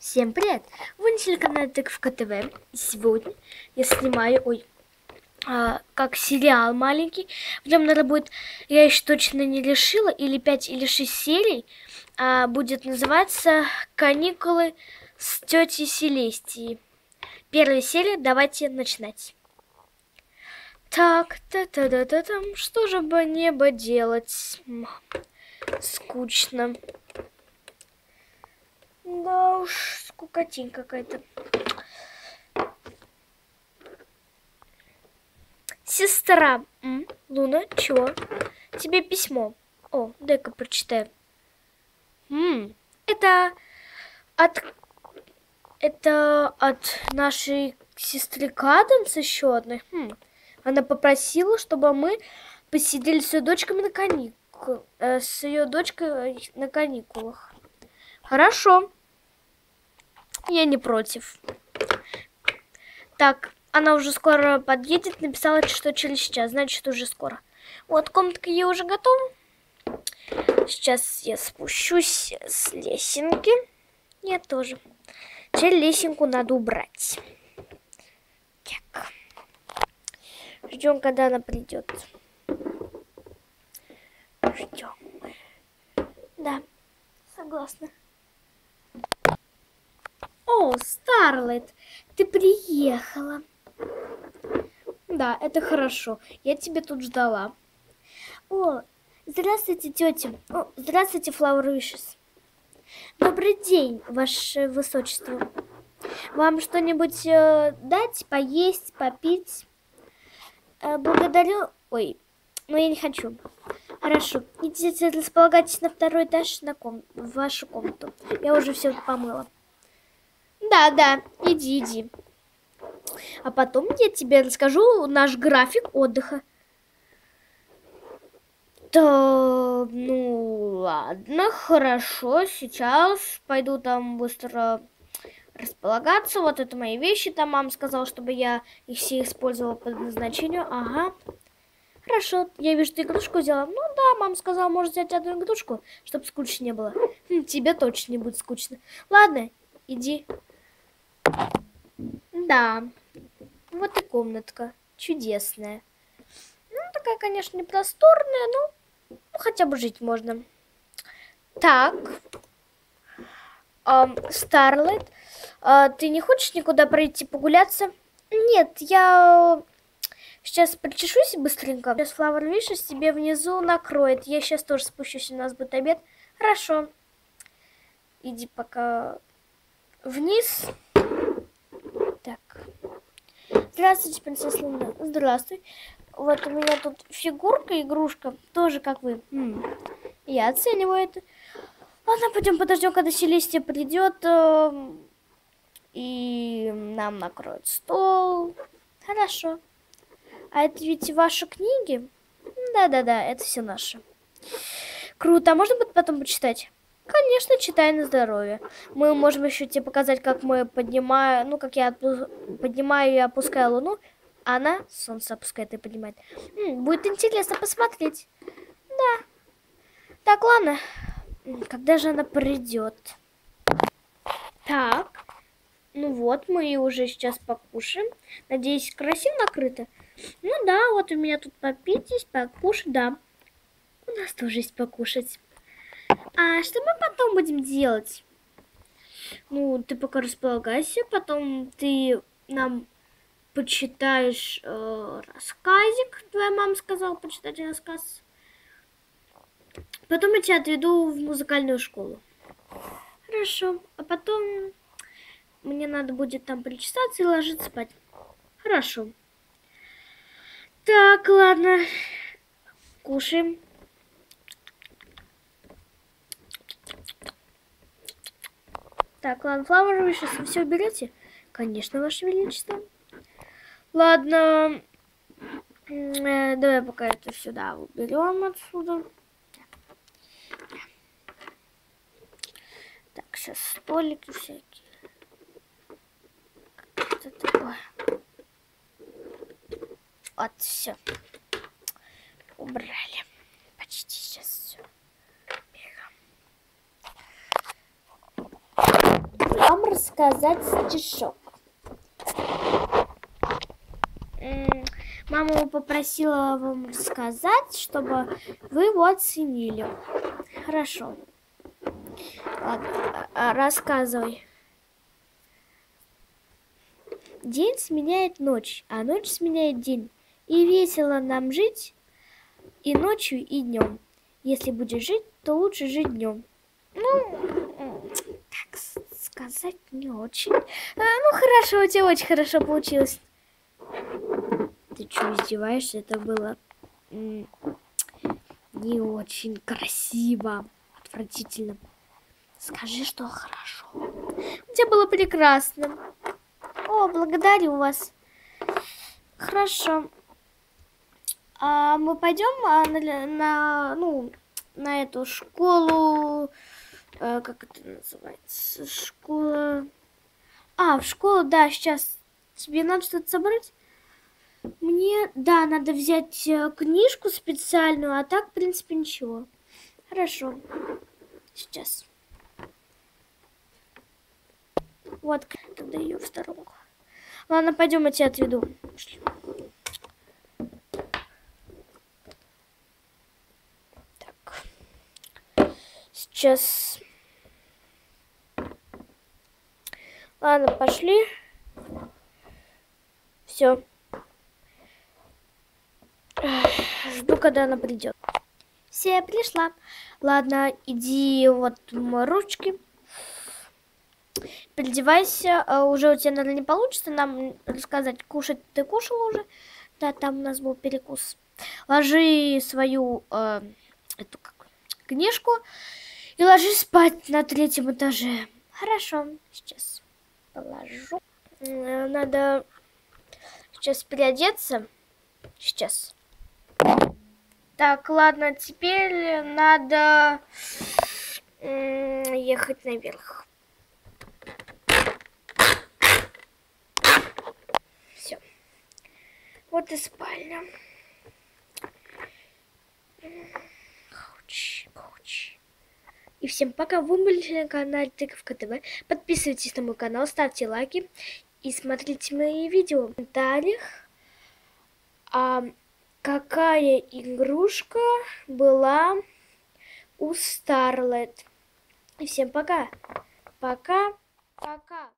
Всем привет! Вы на телеканале Тыковка ТВ. Сегодня я снимаю, ой, а, как сериал маленький. В нем, наверное, будет, я еще точно не решила, или 5, или 6 серий. А, будет называться «Каникулы с тетей Селестией». Первая серия, давайте начинать. Так, та-та-та-та-там, что же бы небо делать? Скучно. Да уж, скукотень какая-то. Сестра. М? Луна, чего? Тебе письмо. О, дай-ка прочитаю. М, это от... Это от нашей сестры Каденс еще одной. Хм. Она попросила, чтобы мы посидели с ее дочками на каникулах. Э, с ее дочкой на каникулах. Хорошо. Я не против. Так, она уже скоро подъедет. Написала, что через час. Значит, уже скоро. Вот, комнатка ей уже готова. Сейчас я спущусь с лесенки. Нет, тоже. Теперь лесенку надо убрать. Так. Ждем, когда она придет. Ждем. Да, согласна. О, Старлайт, ты приехала. Да, это хорошо. Я тебя тут ждала. О, здравствуйте, тетя. О, здравствуйте, Флаурышес. Добрый день, ваше высочество. Вам что-нибудь э, дать, поесть, попить? Э, благодарю. Ой, но я не хочу. Хорошо. Идите, располагайтесь на второй этаж на ком... в вашу комнату. Я уже все помыла. Да, да, иди, иди. А потом я тебе расскажу наш график отдыха. Да, ну ладно, хорошо, сейчас пойду там быстро располагаться. Вот это мои вещи, там мама сказала, чтобы я их все использовала по назначению. Ага. Хорошо, я вижу, ты игрушку взяла. Ну да, мама сказала, может взять одну игрушку, чтобы скучно не было. Хм, тебе точно не будет скучно. Ладно, иди. Да, вот и комнатка. Чудесная. Ну, такая, конечно, не просторная, но ну, хотя бы жить можно. Так. Старлайт, а, ты не хочешь никуда пройти погуляться? Нет, я сейчас причешусь быстренько. Сейчас Флавер Вишес тебе внизу накроет. Я сейчас тоже спущусь, у нас будет обед. Хорошо. Иди пока вниз. Так. Здравствуйте, принцесса Луна. Здравствуй. Вот у меня тут фигурка, игрушка, тоже как вы. М -м. Я оцениваю это. Ладно, пойдем подождем, когда Селестия придет. Э и нам накроют стол. Хорошо. А это ведь ваши книги? Да-да-да, это все наши. Круто. А можно будет потом почитать? Конечно, читай на здоровье. Мы можем еще тебе показать, как мы поднимаем, ну, как я поднимаю и опускаю луну, она солнце опускает и поднимает. М будет интересно посмотреть. Да. Так, ладно. Когда же она придет? Так. Ну вот, мы уже сейчас покушаем. Надеюсь, красиво накрыто. Ну да, вот у меня тут попить есть, покушать, да. У нас тоже есть покушать. А что мы потом будем делать? Ну, ты пока располагайся, потом ты нам почитаешь э, рассказик. Твоя мама сказала почитать рассказ. Потом я тебя отведу в музыкальную школу. Хорошо. А потом мне надо будет там причесаться и ложиться спать. Хорошо. Так, ладно. Кушаем. Так, ладно, Флауэр, вы сейчас все уберете? Конечно, Ваше Величество. Ладно. Э, давай пока это сюда уберем отсюда. Так, сейчас столики всякие. Что такое? Вот, все. Убрали. Почти сейчас все. Вам рассказать стишок. Мама попросила вам рассказать, чтобы вы его оценили. Хорошо. Ладно, а, рассказывай. День сменяет ночь, а ночь сменяет день. И весело нам жить и ночью, и днем. Если будешь жить, то лучше жить днем. Ну, сказать, не очень. А, ну, хорошо, у тебя очень хорошо получилось. Ты что, издеваешься? Это было не очень красиво, отвратительно. Скажи, что хорошо. У тебя было прекрасно. О, благодарю вас. Хорошо. А мы пойдем а, на, на, ну, на эту школу, э, как это называется, школа... А, в школу, да, сейчас тебе надо что-то собрать? Мне, да, надо взять э, книжку специальную, а так, в принципе, ничего. Хорошо. Сейчас. Вот, тогда ее в сторонку. Ладно, пойдем, я тебя отведу. Так. Сейчас. Ладно, пошли. Все. Жду, когда она придет. Все, пришла. Ладно, иди вот ручки. Переодевайся. А, уже у тебя, наверное, не получится нам рассказать. Кушать ты кушал уже? Да, там у нас был перекус. Ложи свою э, эту как, книжку и ложись спать на третьем этаже. Хорошо, сейчас положу. Надо сейчас переодеться. Сейчас. Так, ладно, теперь надо ехать наверх. Все. Вот и спальня. Couch, couch. И всем пока, вы были на канале Тыковка ТВ. Подписывайтесь на мой канал, ставьте лайки и смотрите мои видео в комментариях. А какая игрушка была у Старлет. И всем пока. Пока. Пока.